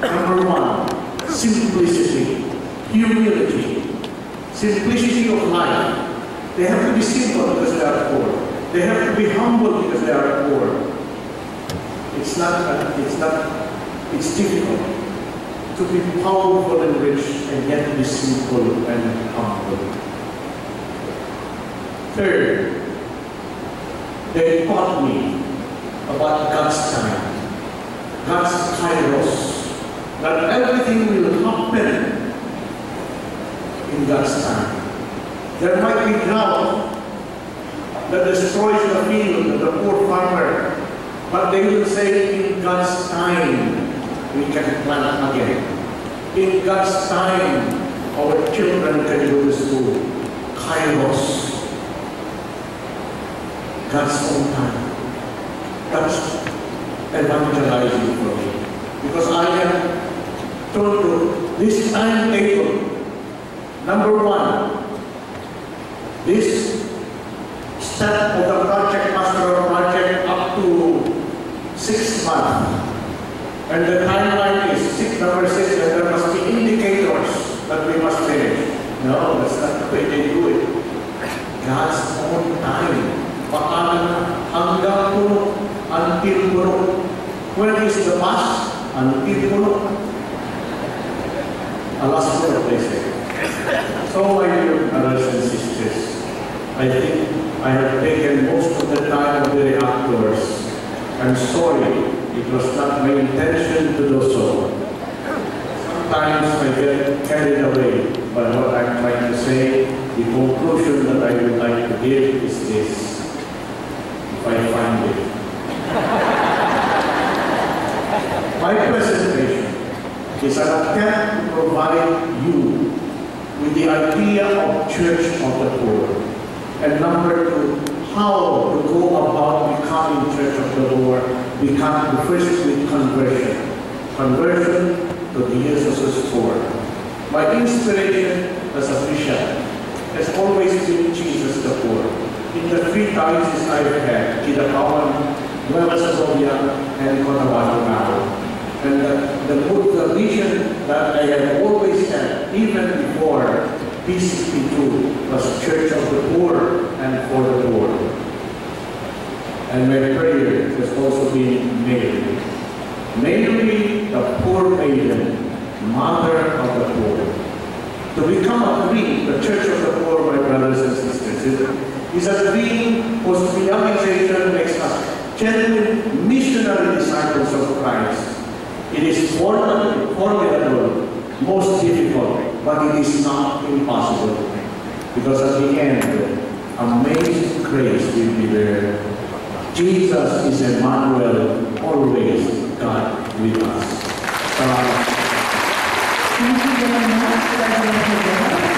number one, simplicity, humility, simplicity of life. They have to be simple because they are poor. They have to be humble because they are poor. It's not, it's not, it's difficult to be powerful and rich and yet to be simple and humble. Third, they taught me about God's time, God's kairos, that everything will happen in God's time. There might be drought that destroys the field of the poor farmer, but they will say, in God's time, we can plant again. In God's time, our children can go to school. Kairos. God's own time. That's evangelizing for me. Because I am told to this timetable. Number one, this step of the project, pastoral project, up to six months. And the timeline is six, number six, and there must be indicators that we must finish. No, that's not the way they do it. God's own time. Bakalan hanggang puno, until puno. When is the bus? Until puno. Alas puno, they say. So, my dear brothers and sisters, I think I have taken most of the time of the reactors. I'm sorry, it was not my intention to do so. Sometimes I get carried away by what I'm trying to say. The conclusion that I would like to give is this. If I find it. My presentation is an attempt to provide you with the idea of Church of the Poor. And number two, how to go about becoming Church of the Lord, become first with conversion. Conversion to the Jesus' poor. My inspiration as a bishop has always been Jesus the poor. In the three dioceses I've had, Kidapawan, Nueva Segovia, and Cotabato now. And the, the, vision that I have always had, even before P62, was Church of the Poor and for the poor. And my prayer has also been Mary. Mary, the poor maiden, mother of the poor. To become a queen, the Church of the Poor, my brothers and sisters, is a dream whose realization makes us genuine missionary disciples of Christ. It is formidable, most difficult, but it is not impossible. Because at the end, amazing grace will be there. Jesus is Emmanuel, always God with us. Thank you very much.